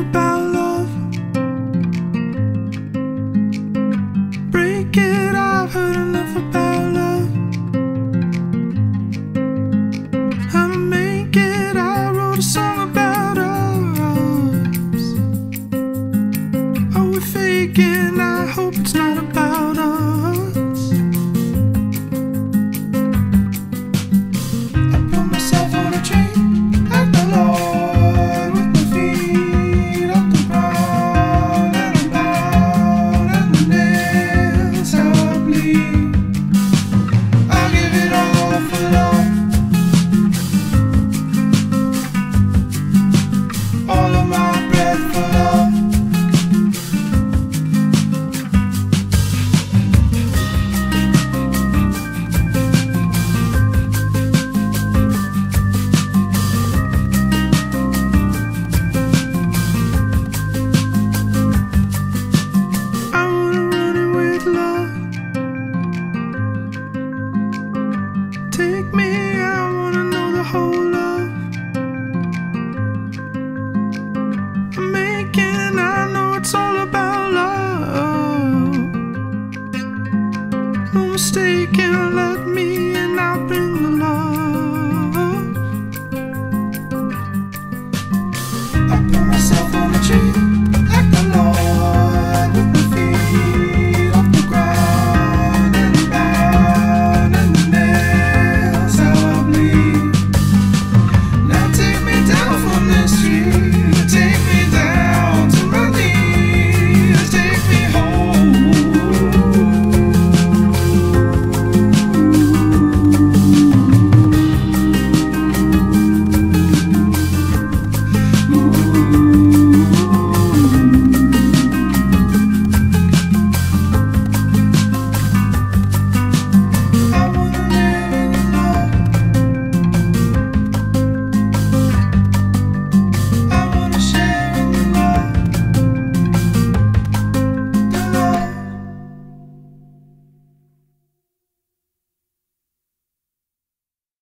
about love. Break it, I've heard enough about love. To make it, I wrote a song about us. Oh, Are we faking? I hope it's not about No mistaking, let me and I'll bring the love. I put myself on a tree.